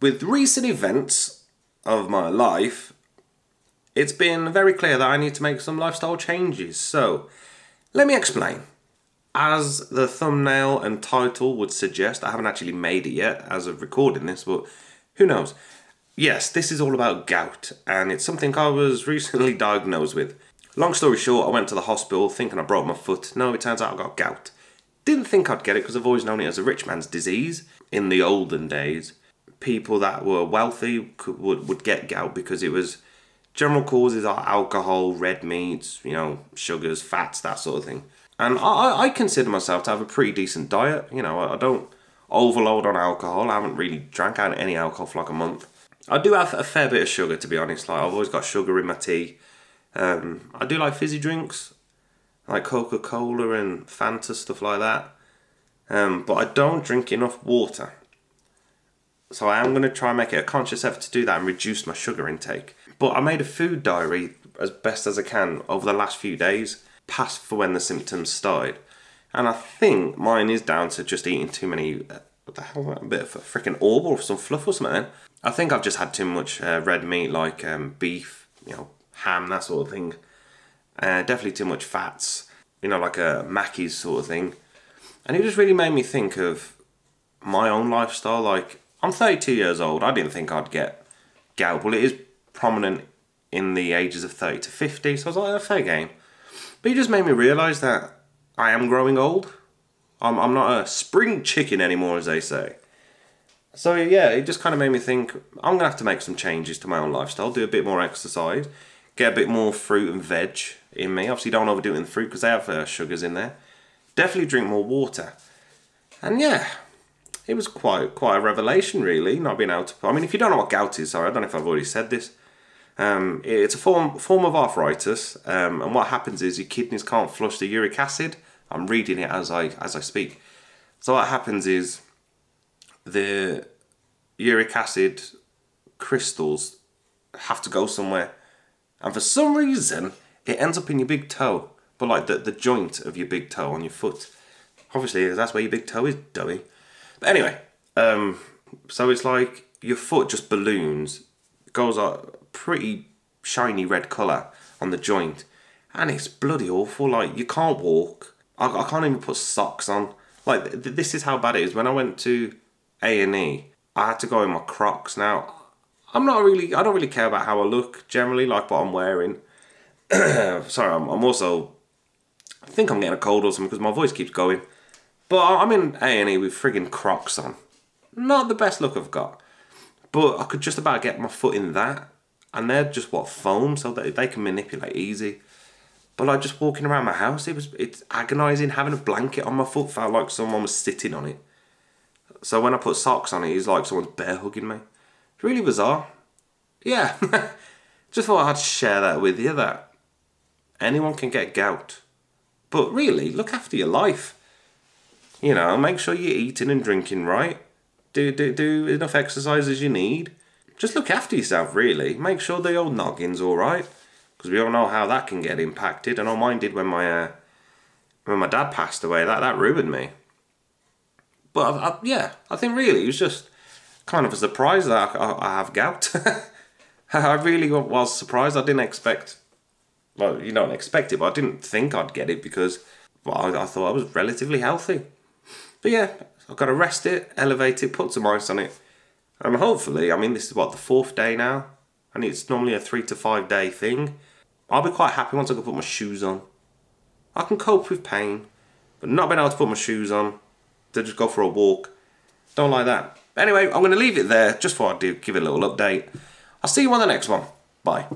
With recent events of my life, it's been very clear that I need to make some lifestyle changes. So, let me explain. As the thumbnail and title would suggest, I haven't actually made it yet as of recording this, but who knows. Yes, this is all about gout, and it's something I was recently diagnosed with. Long story short, I went to the hospital thinking I broke my foot. No, it turns out I got gout. Didn't think I'd get it because I've always known it as a rich man's disease. In the olden days, people that were wealthy could, would, would get gout because it was general causes are alcohol, red meats, you know, sugars, fats, that sort of thing. And I, I consider myself to have a pretty decent diet. You know, I don't overload on alcohol. I haven't really drank out any alcohol for like a month. I do have a fair bit of sugar, to be honest. Like I've always got sugar in my tea. Um, I do like fizzy drinks, like Coca Cola and Fanta stuff like that. Um, but I don't drink enough water. So I am going to try and make it a conscious effort to do that and reduce my sugar intake. But I made a food diary as best as I can over the last few days past for when the symptoms started. And I think mine is down to just eating too many, uh, what the hell, a bit of a freaking orb or some fluff or something. I think I've just had too much uh, red meat like um, beef, you know, ham, that sort of thing. Uh, definitely too much fats, you know, like a Mackey's sort of thing. And it just really made me think of my own lifestyle. Like, I'm 32 years old. I didn't think I'd get gout. Well, it is prominent in the ages of 30 to 50, so I was like, a fair game. But it just made me realise that I am growing old. I'm, I'm not a spring chicken anymore, as they say. So yeah, it just kind of made me think I'm gonna have to make some changes to my own lifestyle, do a bit more exercise, get a bit more fruit and veg in me. Obviously, don't overdo it in the fruit because they have uh, sugars in there. Definitely drink more water. And yeah, it was quite quite a revelation, really, not being able to. I mean, if you don't know what gout is, sorry, I don't know if I've already said this. Um, it's a form form of arthritis, um, and what happens is your kidneys can't flush the uric acid. I'm reading it as I as I speak. So what happens is the uric acid crystals have to go somewhere, and for some reason it ends up in your big toe, but like the the joint of your big toe on your foot. Obviously, that's where your big toe is, dummy. But anyway, um, so it's like your foot just balloons, goes up pretty shiny red colour on the joint. And it's bloody awful like you can't walk. I, I can't even put socks on. Like th this is how bad it is. When I went to A&E I had to go in my crocs. Now I'm not really I don't really care about how I look generally like what I'm wearing. Sorry I'm, I'm also I think I'm getting a cold or something because my voice keeps going but I'm in A&E with frigging crocs on not the best look I've got but I could just about get my foot in that and they're just what foam, so that they can manipulate easy. But like just walking around my house, it was it's agonising. Having a blanket on my foot felt like someone was sitting on it. So when I put socks on it, it's like someone's bear hugging me. It's really bizarre. Yeah, just thought I'd share that with you that anyone can get gout. But really, look after your life. You know, make sure you're eating and drinking right. Do, do, do enough exercise as you need just look after yourself, really. Make sure the old noggin's all right, because we all know how that can get impacted. And all mine did when my uh, when my dad passed away. That that ruined me. But I, I, yeah, I think really it was just kind of a surprise that I, I have gout. I really was surprised. I didn't expect. Well, you don't expect it, but I didn't think I'd get it because well, I, I thought I was relatively healthy. But yeah, I've got to rest it, elevate it, put some ice on it and hopefully, I mean, this is what, the fourth day now? And it's normally a three to five day thing. I'll be quite happy once I can put my shoes on. I can cope with pain, but not being able to put my shoes on, to just go for a walk, don't like that. Anyway, I'm going to leave it there, just for I do give it a little update. I'll see you on the next one. Bye.